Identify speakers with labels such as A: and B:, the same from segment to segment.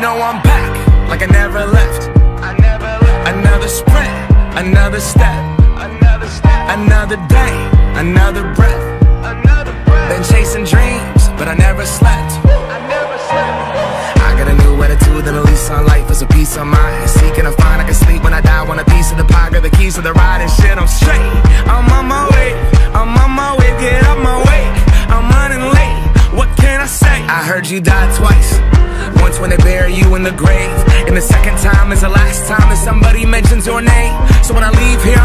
A: know I'm back, like I never left.
B: I never left.
A: Another sprint, another step,
B: Another step,
A: another day, another breath.
B: another breath.
A: Been chasing dreams, but I never slept.
B: I never slept.
A: I got a new attitude and a lease on life is a piece of mind. Seeking to find I can sleep when I die. Want a piece of the pie, got the keys to the ride and shit. I'm straight. The second time is the last time that somebody mentions your name. So when I leave here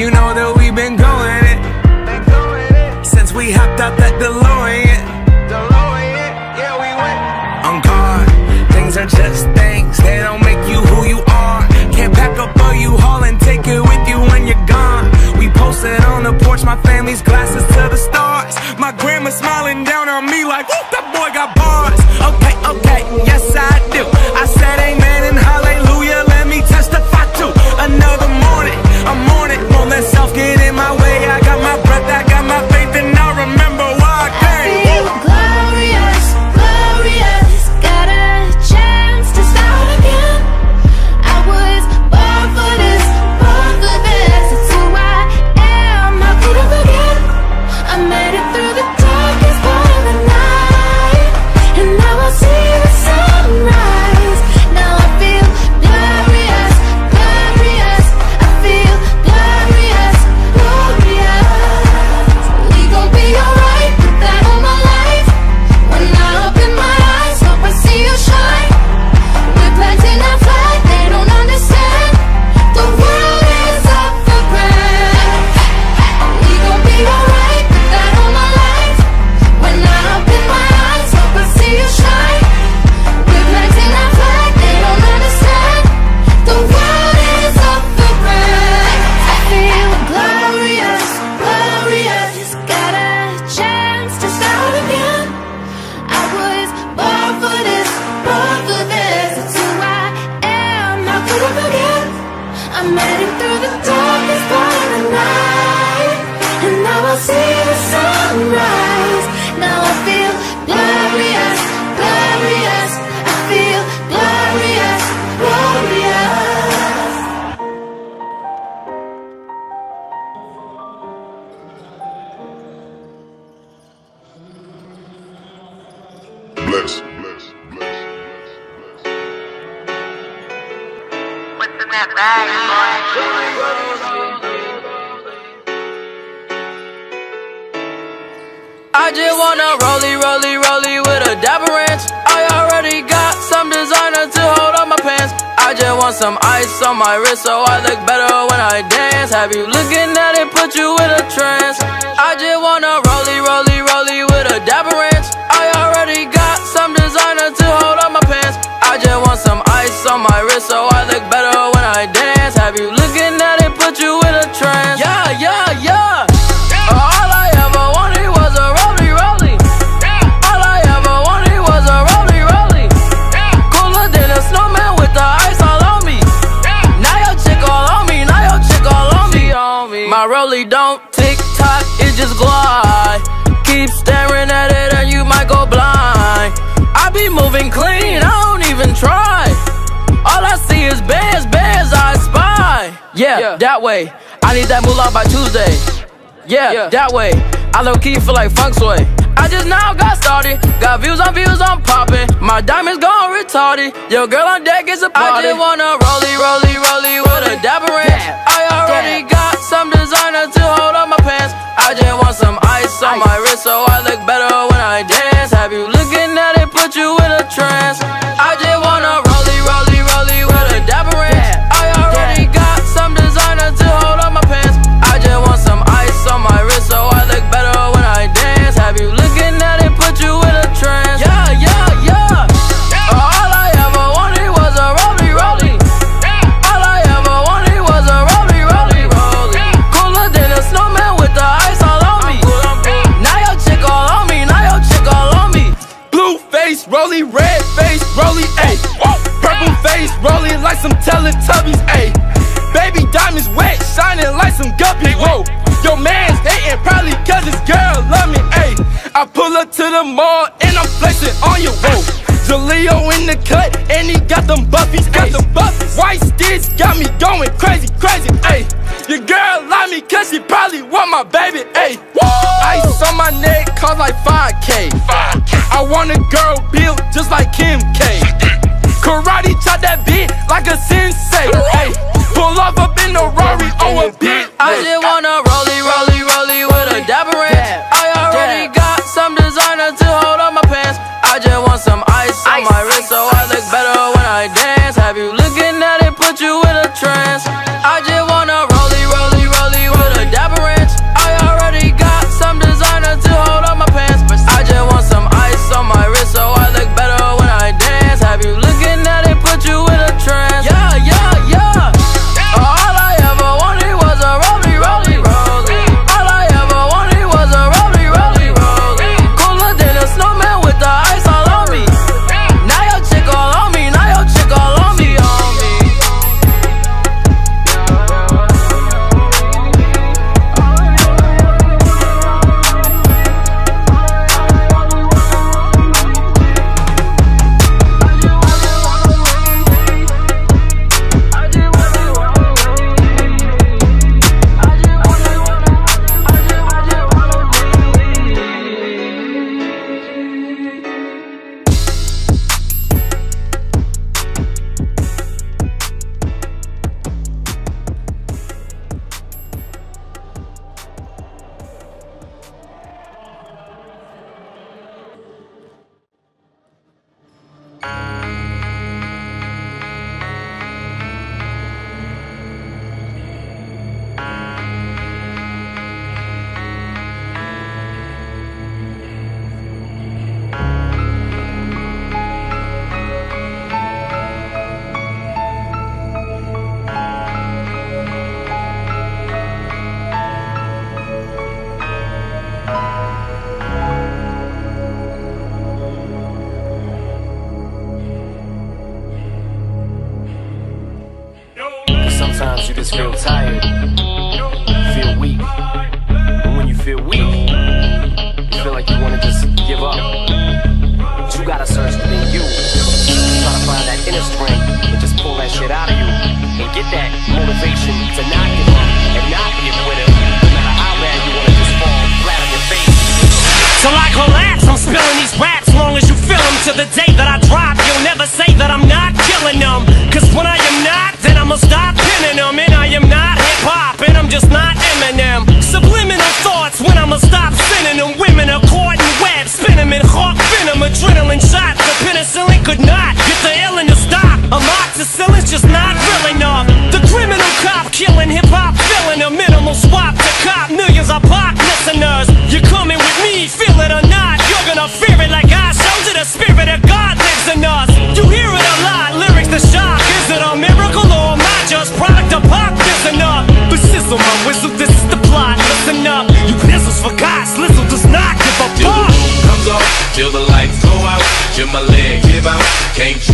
A: You know that we've been going it
B: Been going it.
A: since we hopped out that DeLorean.
B: DeLorean, yeah we went.
A: On guard, things are just things. They don't make you who you are. Can't pack up all you haul and take it with you when you're gone. We posted on the porch, my family's glasses to the stars. My grandma smiling down on me like, I
C: just wanna rollie, rollie, rollie with a dapper ranch. I already got some designer to hold up my pants. I just want some ice on my wrist so I look better when I dance. Have you looking at it, put you in a trance? I just wanna rollie, rollie, rollie with a dapper ranch. Just. Keep staring at it and you might go blind. I be moving clean, I don't even try. All I see is bears, bears I spy. Yeah, that way. I need that moolah by Tuesday. Yeah, that way. I low key feel like funk sway. I just now got started. Got views on views, I'm popping. My diamonds gone retarded. Yo, girl on deck is a party. I just wanna rollie, rollie, rollie with a dapper ranch. I already got some designer I just want some ice on my wrist so I look better the
D: mall and I'm flexing on your rope. Jaleo in the cut and he got them buffies, got them buffies. White sticks got me going crazy, crazy, ayy. Your girl like me cause she probably want my baby, ayy. Ice on my neck cost like 5K. 5K. I want a girl built just like Kim K. Karate chop that beat like a sensei, ayy. Pull off up in the Rory, oh a bit.
C: I just wanna rollie, rollie, rollie with a dabber.
E: Sometimes you just feel tired, feel weak. And when you feel weak, you feel like you wanna just give up. But you gotta search within you. Try to find that inner strength and just pull that shit out of you. And get that motivation to not give up.
F: I'ma stop sinning them women a cotton in web. Spinning in hawk venom, adrenaline shots. The penicillin could not get the illness to stop Amoxicillin's just not really numb.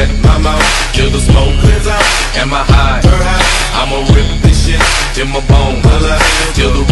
F: at my
G: mouth till the smoke. Clears out. And my eyes, I'ma rip this shit till my bone till the